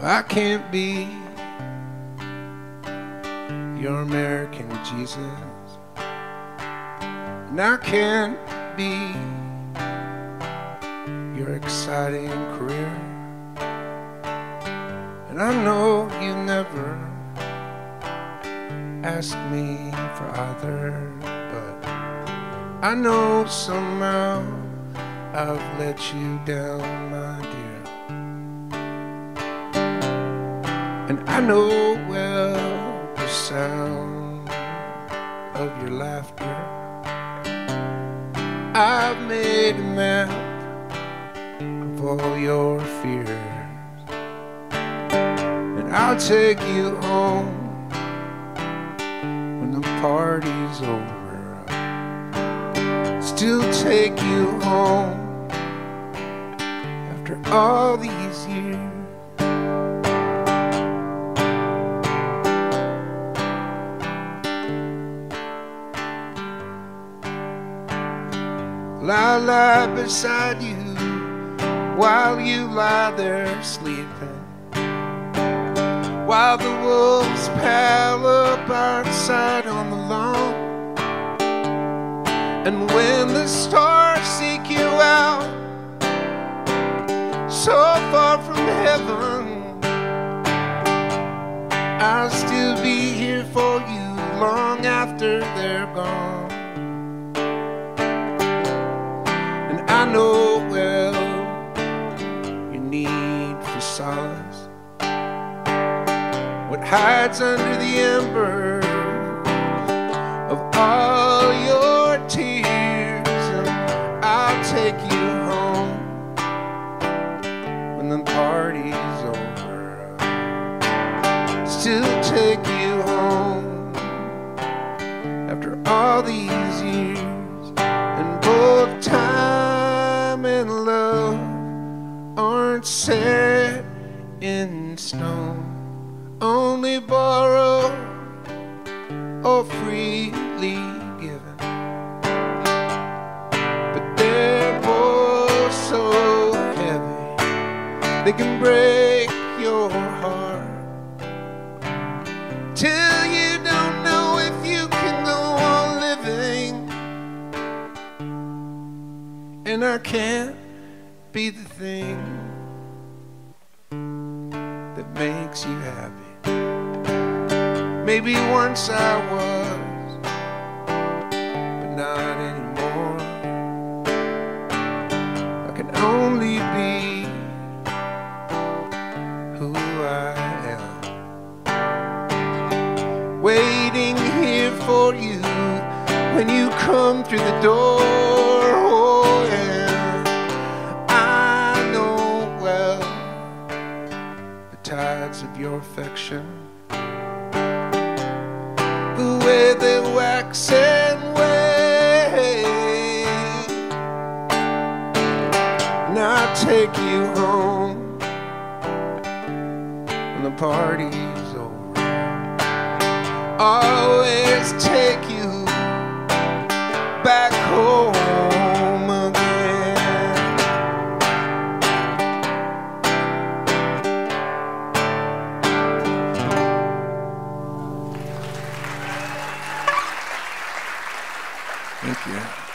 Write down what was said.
I can't be your American Jesus. And I can't be your exciting career. And I know you never asked me for either, but I know somehow I've let you down, my dear. And I know well the sound of your laughter. I've made a map of all your fears. And I'll take you home when the party's over. Still take you home after all these years. Lie, lie beside you while you lie there sleeping. While the wolves pile up outside on the lawn. And when the stars seek you out, so far from heaven, I'll still be here for you long after they're gone. Know well your need for solace. What hides under the embers of all your tears, and I'll take you home when the party's over. Still take you home after all these aren't set in stone, only borrowed or freely given. But they're both so heavy, they can break your heart. Till you don't know if you can go on living. And I can't be the thing makes you happy. Maybe once I was, but not anymore. I can only be who I am. Waiting here for you when you come through the door. Your affection the way they wax and wane. And I take you home when the party's over. Always take you Thank you.